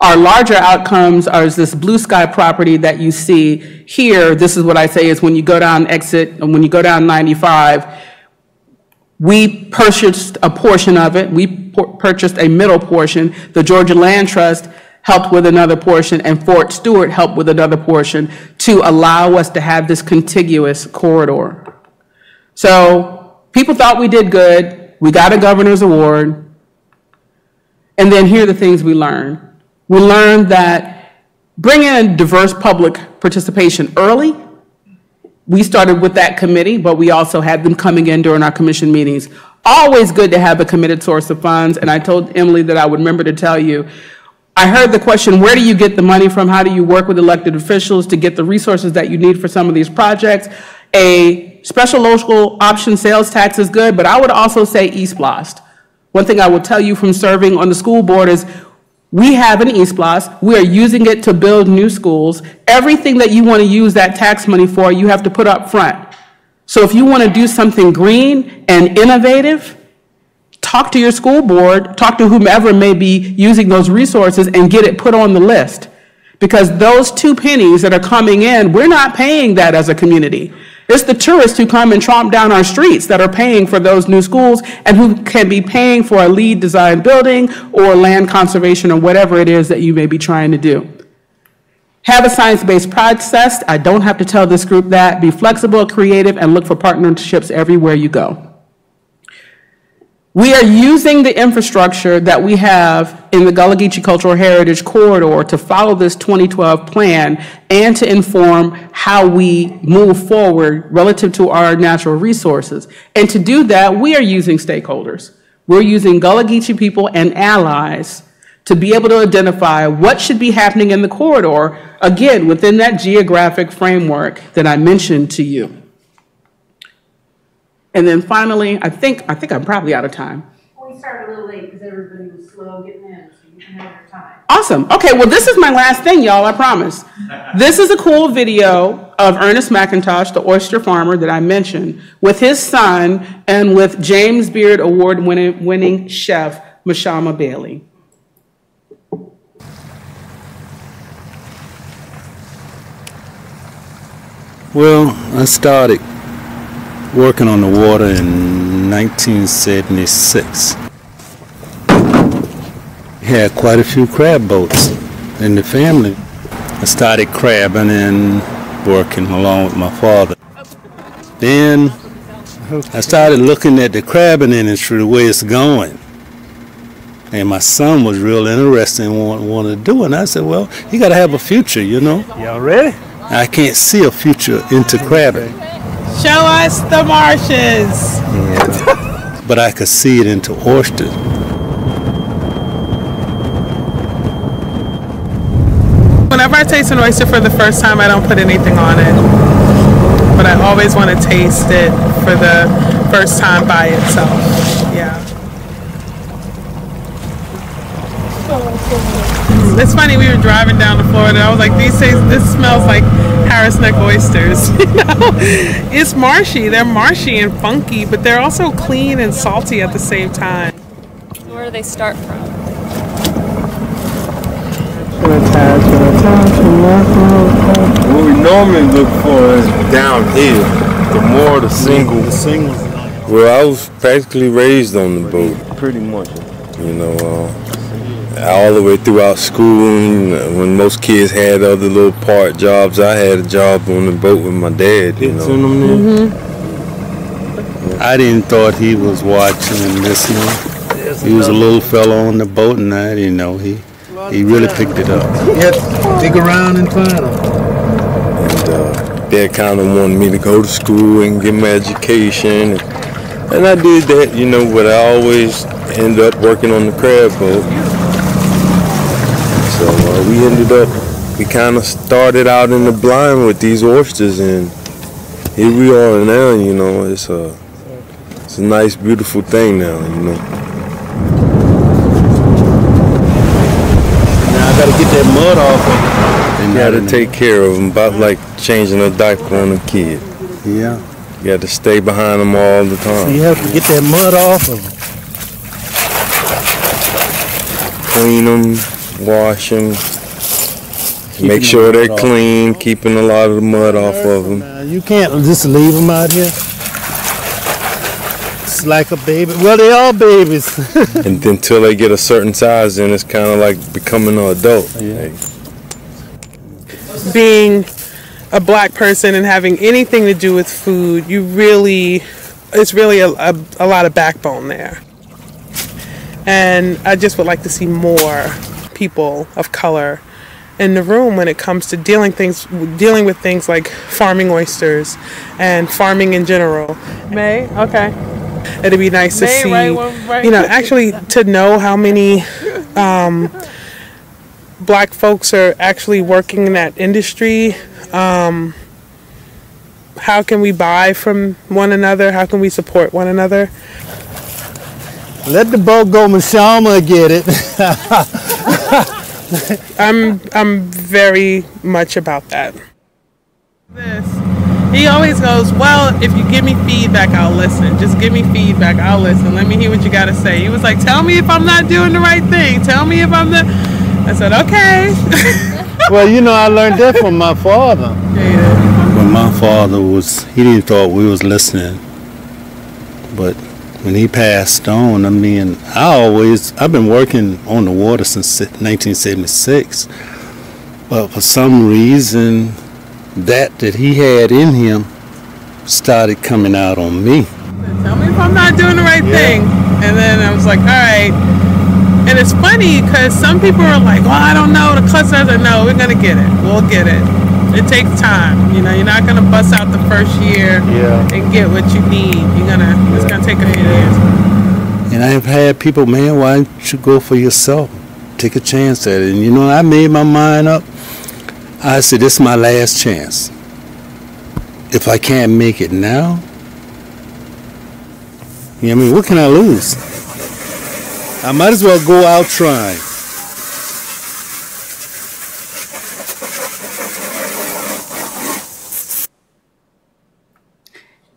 Our larger outcomes are this blue sky property that you see here. This is what I say is when you go down exit, and when you go down 95, we purchased a portion of it. We purchased a middle portion. The Georgia Land Trust helped with another portion, and Fort Stewart helped with another portion to allow us to have this contiguous corridor. So people thought we did good. We got a governor's award. And then here are the things we learned we learned that bringing in diverse public participation early, we started with that committee, but we also had them coming in during our commission meetings. Always good to have a committed source of funds, and I told Emily that I would remember to tell you, I heard the question, where do you get the money from? How do you work with elected officials to get the resources that you need for some of these projects? A special local option sales tax is good, but I would also say eSPLOST. One thing I will tell you from serving on the school board is we have an eSPLOST. We are using it to build new schools. Everything that you want to use that tax money for, you have to put up front. So if you want to do something green and innovative, talk to your school board, talk to whomever may be using those resources and get it put on the list. Because those two pennies that are coming in, we're not paying that as a community. It's the tourists who come and tromp down our streets that are paying for those new schools and who can be paying for a LEED design building or land conservation or whatever it is that you may be trying to do. Have a science-based process. I don't have to tell this group that. Be flexible, creative, and look for partnerships everywhere you go. We are using the infrastructure that we have in the Gullah Geechee Cultural Heritage Corridor to follow this 2012 plan and to inform how we move forward relative to our natural resources. And to do that, we are using stakeholders. We're using Gullah Geechee people and allies to be able to identify what should be happening in the corridor, again, within that geographic framework that I mentioned to you. And then finally, I think, I think I'm probably out of time. We started a little late because everybody was slow getting in, so you can have your time. Awesome. Okay, well, this is my last thing, y'all, I promise. This is a cool video of Ernest McIntosh, the oyster farmer that I mentioned, with his son and with James Beard Award winning, winning chef Mashama Bailey. Well, I started working on the water in 1976. Had quite a few crab boats in the family. I started crabbing and working along with my father. Then I started looking at the crabbing industry, the way it's going. And my son was real interested in what wanted to do. And I said, well, you got to have a future, you know. Y'all ready? I can't see a future into crabbing. Show us the marshes. but I could see it into oysters. Whenever I taste an oyster for the first time, I don't put anything on it. But I always want to taste it for the first time by itself. Yeah. It's funny, we were driving down to Florida. I was like, these days, this smells like Harris Neck oysters. you know? It's marshy. They're marshy and funky, but they're also clean and salty at the same time. Where do they start from? What we normally look for is downhill. The more the single. The single. Well, I was practically raised on the boat. Pretty much. You know, uh, all the way throughout school. When most kids had other little part jobs, I had a job on the boat with my dad. You know. I didn't thought he was watching and listening. He was a little fellow on the boat, and I didn't know he he really picked it up. Yeah, dig around and find them. And uh, dad kind of wanted me to go to school and get my education. And, and I did that, you know, but I always end up working on the crab boat. So uh, we ended up, we kind of started out in the blind with these oysters and here we are now, you know, it's a, it's a nice, beautiful thing now, you know. Now I gotta get that mud off of You gotta take care of them, about like changing a diaper on a kid. Yeah. You got to stay behind them all the time. You have to get that mud off of them. Clean them, wash them, make the sure they're mud off. clean, keeping a lot of the mud off of them. Uh, you can't just leave them out here. It's like a baby. Well, they are babies. And until they get a certain size, then it's kind of like becoming an adult. Yeah. being a black person and having anything to do with food, you really, it's really a, a, a lot of backbone there. And I just would like to see more people of color in the room when it comes to dealing things, dealing with things like farming oysters and farming in general. May, okay. It'd be nice to see, right, well, right. you know, actually to know how many um, black folks are actually working in that industry. Um, how can we buy from one another? How can we support one another? Let the boat go, Mashama get it. I'm I'm very much about that. This. He always goes, Well, if you give me feedback, I'll listen. Just give me feedback, I'll listen. Let me hear what you gotta say. He was like, Tell me if I'm not doing the right thing. Tell me if I'm the I said, Okay. well, you know, I learned that from my father. Yeah. When my father was, he didn't thought we was listening. But when he passed on, I mean, I always, I've been working on the water since 1976. But for some reason, that that he had in him started coming out on me. Tell me if I'm not doing the right thing. And then I was like, all right. And it's funny because some people are like, well, I don't know. The cluster said, no, we're going to get it. We'll get it. It takes time. You know, you're not going to bust out the first year Yeah. and get what you need. You're going to, it's going to take a few years. And I've had people, man, why don't you go for yourself? Take a chance at it. And you know, I made my mind up. I said, this is my last chance. If I can't make it now, you know what I mean, what can I lose? I might as well go out trying.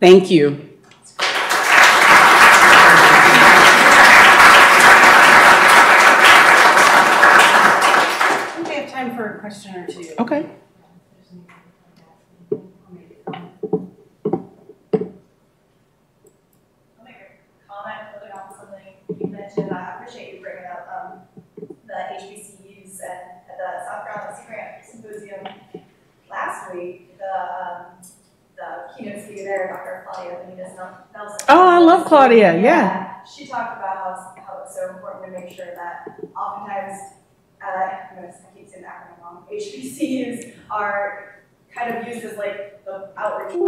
Thank you. for a question or two. Okay. I appreciate you bringing up um, the HBCUs and the South Carolina Symposium last week. The um, the keynote speaker there, Dr. Claudia Benitez Nelson. Oh, I love Claudia, yeah. She talked about how, how it's so important to make sure that oftentimes, uh, I keep saying the acronym wrong, HBCUs are kind of used as like the outreach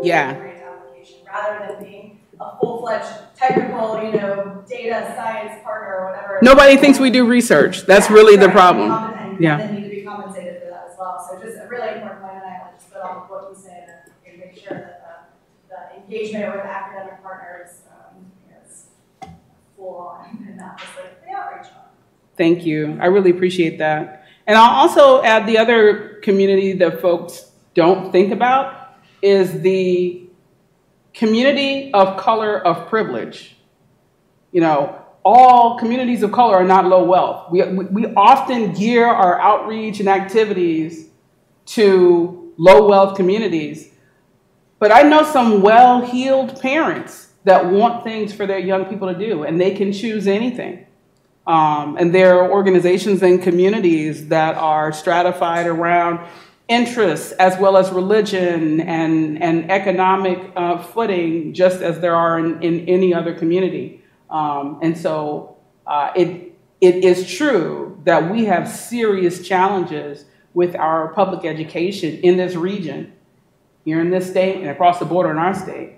Yeah. application, rather than being a full-fledged technical, you know, data science partner or whatever. Nobody thinks we do research. That's really the problem. And Yeah. then need to be compensated for that as well. So just a really important point, and I to put on what you say to make sure that the, the engagement with academic partners um, is full on and not just like the outreach on. Thank you. I really appreciate that. And I'll also add the other community that folks don't think about is the community of color of privilege. You know, all communities of color are not low wealth. We, we, we often gear our outreach and activities to low wealth communities. But I know some well heeled parents that want things for their young people to do, and they can choose anything. Um, and there are organizations and communities that are stratified around interests as well as religion and, and economic uh, footing, just as there are in, in any other community. Um, and so uh, it, it is true that we have serious challenges with our public education in this region, here in this state and across the border in our state.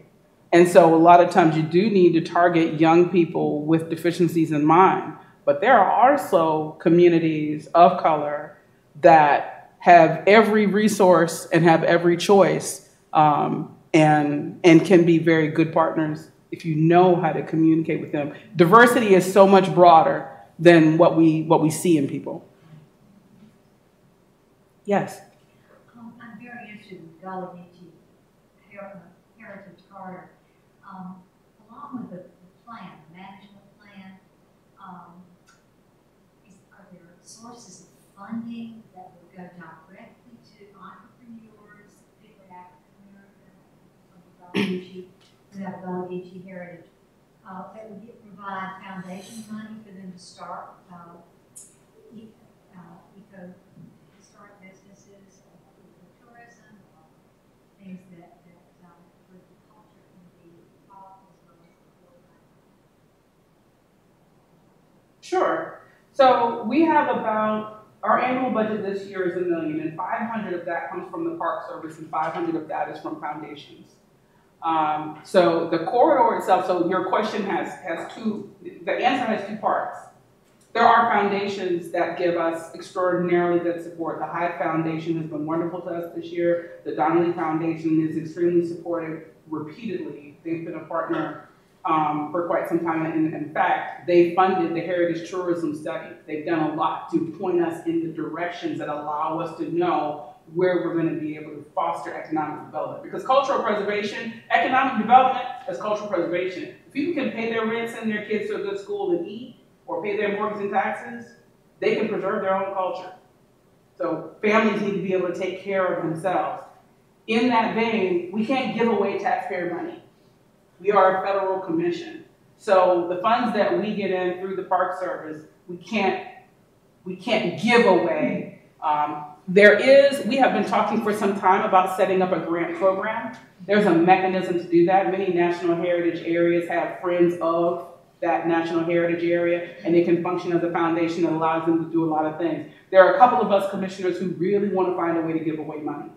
And so a lot of times you do need to target young people with deficiencies in mind. But there are also communities of color that have every resource and have every choice um, and, and can be very good partners if you know how to communicate with them. Diversity is so much broader than what we, what we see in people. Yes. Um, I'm very interested in Gullah Geechee Her- Um, along with the the plan, the management plan, um, is, are there sources of funding that would go directly to entrepreneurs, particularly African American, who have Gullah heritage, uh, that would get, provide foundation money for them to start, uh, e- uh, eco, start businesses, or tourism, or things that, that, um, with the culture can be taught as well as the program. Sure. So we have about, our annual budget this year is a million, and 500 of that comes from the Park Service, and five hundred of that is from foundations. Um, so the corridor itself, so your question has, has two, the answer has two parts. There are foundations that give us extraordinarily good support. The Hyde Foundation has been wonderful to us this year. The Donnelley Foundation is extremely supportive repeatedly. They've been a partner um, for quite some time. And in fact, they funded the Heritage Tourism Study. They've done a lot to point us in the directions that allow us to know where we're going to be able to foster economic development. Because cultural preservation, economic development is cultural preservation. If people can pay their rent, send their kids to a good school and eat, or pay their mortgage and taxes, they can preserve their own culture. So families need to be able to take care of themselves. In that vein, we can't give away taxpayer money. We are a federal commission. So the funds that we get in through the Park Service, we can't, we can't give away. Um, there is, we have been talking for some time about setting up a grant program. There's a mechanism to do that. Many national heritage areas have friends of that national heritage area, and it can function as a foundation that allows them to do a lot of things. There are a couple of us commissioners who really want to find a way to give away money.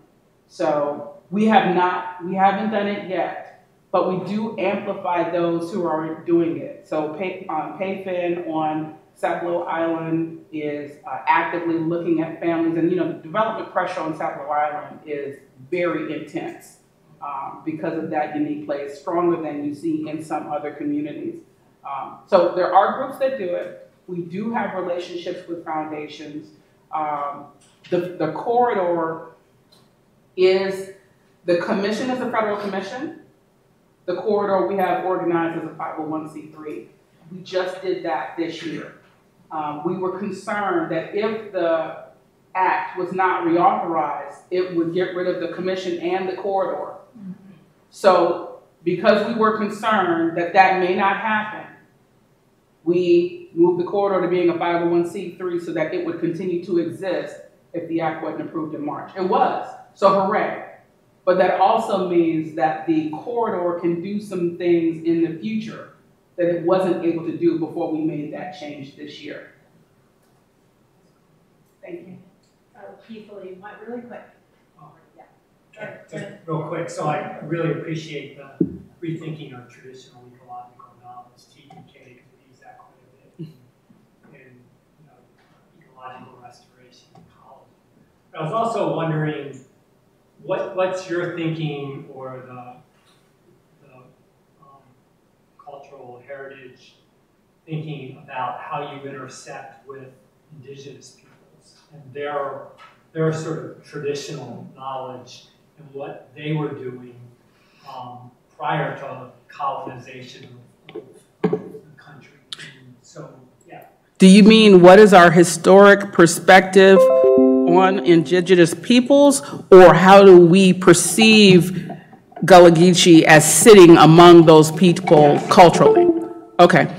So we have not, we haven't done it yet, but we do amplify those who are doing it. So Pay, um, PayFin on Sapelo Island is uh, actively looking at families, and you know, the development pressure on Sapelo Island is very intense um, because of that unique place, stronger than you see in some other communities. Um, so there are groups that do it. We do have relationships with foundations. Um, the, the corridor is, the commission is a federal commission. The corridor we have organized as a 501c3. We just did that this year. Um, we were concerned that if the Act was not reauthorized, it would get rid of the commission and the corridor. So because we were concerned that that may not happen, we moved the corridor to being a 501c3 so that it would continue to exist if the act wasn't approved in March. It was, so hooray. But that also means that the corridor can do some things in the future that it wasn't able to do before we made that change this year. Thank you. Uh, Keith Lee, Mike, really quick. Yeah. Go ahead, go Just real quick, so I really appreciate the rethinking of traditional ecological knowledge. TEK could use that quite a bit in, in, you know, ecological restoration and ecology. But I was also wondering, what, what's your thinking or the, the um, cultural heritage thinking about how you intersect with indigenous peoples and their, their sort of traditional knowledge and what they were doing um, prior to colonization of, the country. And so, yeah, Do you mean what is our historic perspective on indigenous peoples, or how do we perceive Gullah Geechee as sitting among those people culturally? Okay,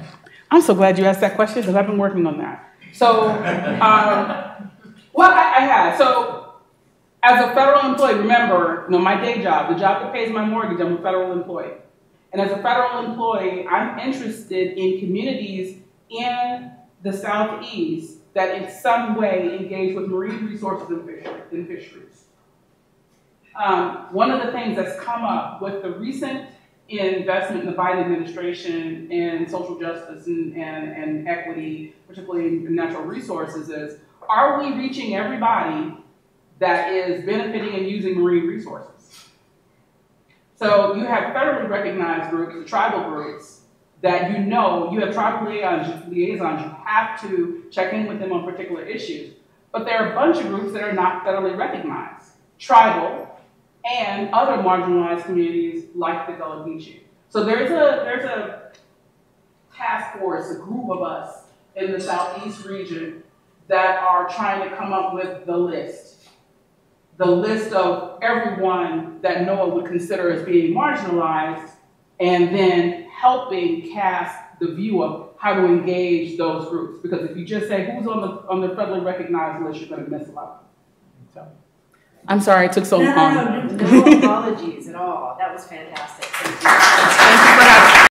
I'm so glad you asked that question because I've been working on that. So, um, well, I, I have. So, as a federal employee, remember, you know, my day job, the job that pays my mortgage, I'm a federal employee. And as a federal employee, I'm interested in communities in the southeast that in some way engage with marine resources and fisheries. Um, one of the things that's come up with the recent investment in the Biden administration in social justice and, and, and equity, particularly in natural resources, is are we reaching everybody that is benefiting and using marine resources? So you have federally recognized groups, the tribal groups, that you know, you have tribal liaisons, you have to check in with them on particular issues. But there are a bunch of groups that are not federally recognized, tribal and other marginalized communities like the Gullah Geechee. So there's a, there's a task force, a group of us in the southeast region that are trying to come up with the list. The list of everyone that NOAA would consider as being marginalized and then helping cast the view of how to engage those groups. Because if you just say who's on the on the federally recognized list, you're going to miss a lot. So, I'm sorry it took so No, long. no, no, no apologies at all. That was fantastic. Thank you. Thank you for that